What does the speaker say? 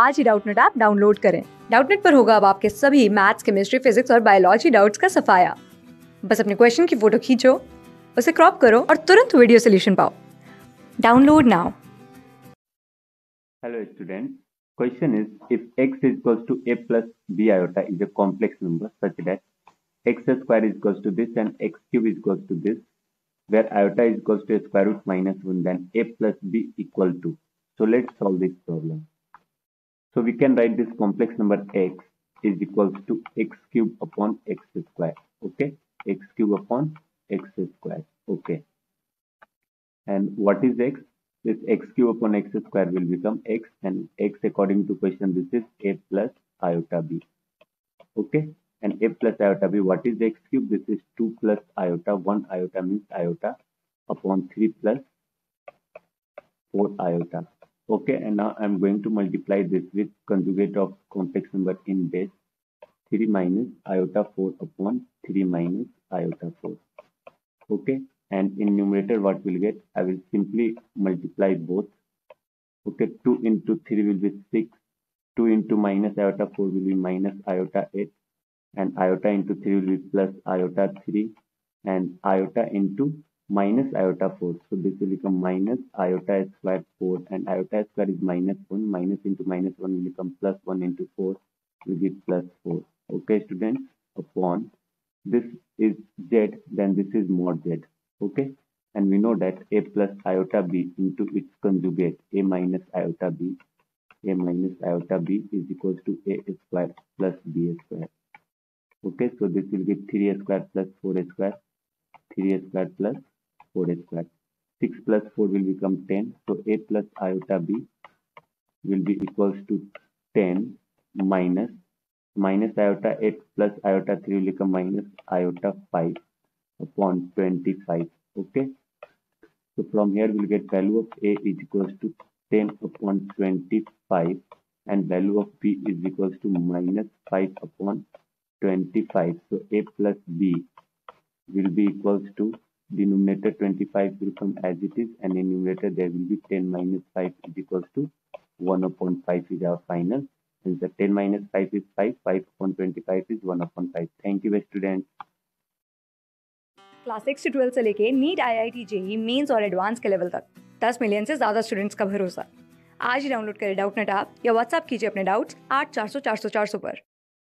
आज ही Doubtnut app download करें डाउटनेट पर होगा अब आपके सभी मैथ्स केमिस्ट्री फिजिक्स और बायोलॉजी डाउट्स का सफाया बस अपने क्वेश्चन की फ़ोटो खींचो उसे क्रॉप करो और तुरंत वीडियो सोल्यूशन पाओ download now students. Question is if x is equals to a plus b iota is a complex number such that x square is equals to this and x cube is equals to this where iota is equals to a square root minus 1 then a plus b equal to. So let's solve this problem. So we can write this complex number x is equals to x cube upon x square. Okay. x cube upon x square. Okay. And what is x? this x cube upon x square will become x and x according to question this is a plus iota b okay and a plus iota b what is x cube this is 2 plus iota 1 iota means iota upon 3 plus 4 iota okay and now i'm going to multiply this with conjugate of complex number in base 3 minus iota 4 upon 3 minus iota 4 okay and in numerator what we'll get i will simply multiply both. Okay 2 into 3 will be 6 2 into minus iota 4 will be minus iota 8 and iota into 3 will be plus iota 3 and iota into minus iota 4 so this will become minus iota square 4 and iota square is minus 1 minus into minus 1 will become plus 1 into 4 will be plus 4 okay students upon this is z then this is mod z. Okay? And we know that a plus iota b into its conjugate a minus iota b a minus iota b is equals to a square plus b square. Okay? So this will be 3a square plus 4a square. 3a square plus 4a square 6 plus 4 will become 10 so a plus iota b will be equals to 10 minus minus iota 8 plus iota 3 will become minus iota 5 upon 25 okay? So from here we'll get value of a is equals to 10 upon 25 and value of b is equals to minus 5 upon 25 so a plus b will be equals to denominator 25 will come as it is and in numerator there will be 10 minus 5 is equals to 1 upon 5 is our final and the 10 minus 5 is 5 5 upon 25 is 1 upon 5 thank you students class six से twelfth से लेके NEET I I T JEE mains और advance के level तक दस million से ज़्यादा students का भरोसा आज ही डाउनलोड करें डाउट नेट ऐप या व्हाट्सअप कीजिए अपने डाउट्स आठ चार सौ चार सौ चार सौ पर